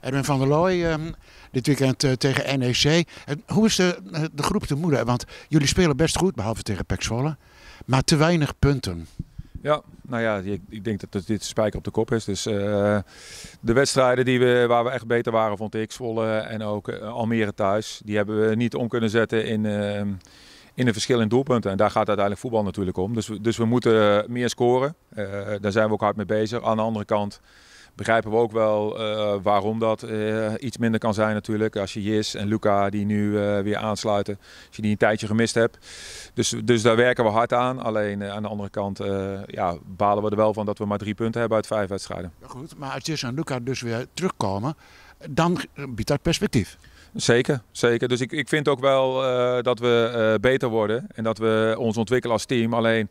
Erwin van der Looy, ehm, dit weekend eh, tegen NEC. En hoe is de, eh, de groep te moeder? Want jullie spelen best goed, behalve tegen Pek. Maar te weinig punten. Ja, nou ja, ik, ik denk dat dit spijker op de kop is. Dus eh, de wedstrijden die we, waar we echt beter waren, vond ik, Zwolle en ook eh, Almere thuis. Die hebben we niet om kunnen zetten in, eh, in een verschil in doelpunten. En daar gaat uiteindelijk voetbal natuurlijk om. Dus, we- dus we moeten meer scoren. Eh, daar zijn we ook hard mee bezig. Aan de andere kant begrijpen we ook wel eh, waarom dat eh, iets minder kan zijn natuurlijk. Als je Jis en Luca die nu eh, weer aansluiten. Als je die een tijdje gemist hebt. Dus, dus daar werken we hard aan. Alleen aan de andere kant ja, balen we er wel van dat we maar drie punten hebben uit vijf wedstrijden. Ja, goed, maar als Jis en Luca dus weer terugkomen, dan biedt dat perspectief. Zeker, zeker. Dus ik, ik vind ook wel dat we beter worden en dat we ons ontwikkelen als team. Alleen,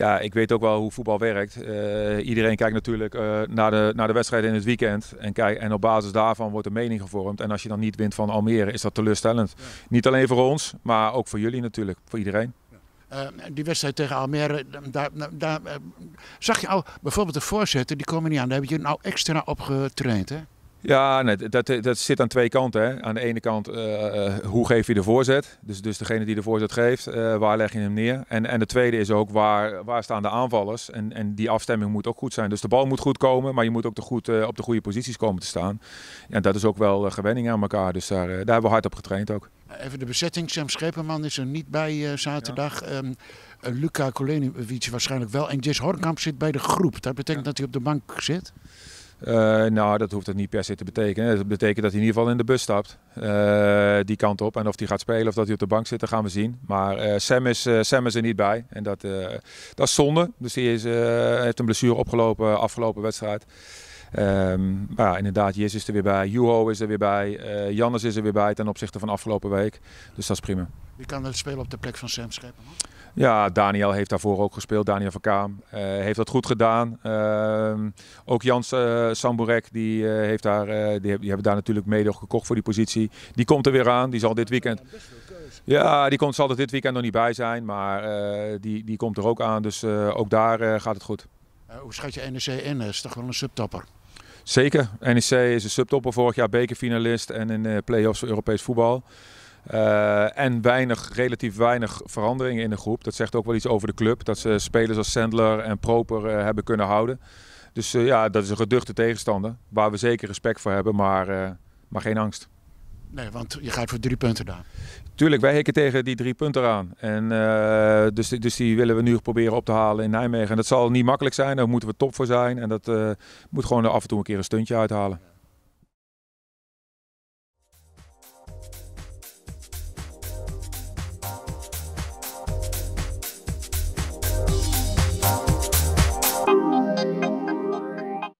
ja, ik weet ook wel hoe voetbal werkt. Eh, iedereen kijkt natuurlijk eh, naar, de, naar de wedstrijd in het weekend. En, kijk, en op basis daarvan wordt een mening gevormd. En als je dan niet wint van Almere, is dat teleurstellend. Niet alleen voor ons, maar ook voor jullie natuurlijk. Voor iedereen. Eh, die wedstrijd tegen Almere, daar, daar, zag je al bijvoorbeeld de voorzitter, die komen niet aan. Daar hebben jullie nou extra op getraind, hè? Ja, nee, dat, dat zit aan twee kanten. Hè. Aan de ene kant, eh, eh, hoe geef je de voorzet? Dus, dus degene die de voorzet geeft, eh, waar leg je hem neer? En, en de tweede is ook, waar, waar staan de aanvallers? En, en die afstemming moet ook goed zijn. Dus de bal moet goed komen, maar je moet ook de goed, op de goede posities komen te staan. Ja, dat is ook wel gewenning aan elkaar. Dus daar, daar hebben we hard op getraind ook. Even de bezetting, Sam Scheperman is er niet bij zaterdag. Ehm, eh, Luca Kolenovic waarschijnlijk wel. En Jess Hornkamp zit bij de groep. Dat betekent dat hij op de bank zit. Eh, nou, dat hoeft het niet per se te betekenen. Dat betekent dat hij in ieder geval in de bus stapt. eh, die kant op. En of hij gaat spelen of dat hij op de bank zit, dat gaan we zien. Maar eh, Sam, is, Sam is er niet bij. En dat, dat is zonde. Dus hij is, heeft een blessure opgelopen afgelopen wedstrijd. Ehm, maar ja, inderdaad, Jis is er weer bij. Juho is er weer bij. Jannes is er weer bij ten opzichte van afgelopen week. Dus dat is prima. Wie kan er spelen op de plek van Sam Scheperman? Ja, Daniel heeft daarvoor ook gespeeld. Daniel van Kaam eh, heeft dat goed gedaan. Ehm, ook Jans eh Samburek, die, eh, heeft daar, die, die hebben daar natuurlijk mede gekocht voor die positie. Die komt er weer aan. Die zal dit weekend. Ja, die komt, zal er dit weekend nog niet bij zijn. Maar die, die komt er ook aan. Dus ook daar gaat het goed. Hoe schat je NEC in? Is toch wel een subtopper? Zeker. NEC is een subtopper vorig jaar bekerfinalist en in de play-offs voor Europees voetbal. Eh, en weinig, relatief weinig veranderingen in de groep. Dat zegt ook wel iets over de club. Dat ze spelers als Sandler en Proper eh, hebben kunnen houden. Dus eh, ja, dat is een geduchte tegenstander. Waar we zeker respect voor hebben, maar, maar geen angst. Nee, want je gaat voor drie punten daar. Tuurlijk, wij hikken tegen die drie punten aan. En, dus, dus die willen we nu proberen op te halen in Nijmegen. En dat zal niet makkelijk zijn, daar moeten we top voor zijn. En dat moet gewoon af en toe een keer een stuntje uithalen.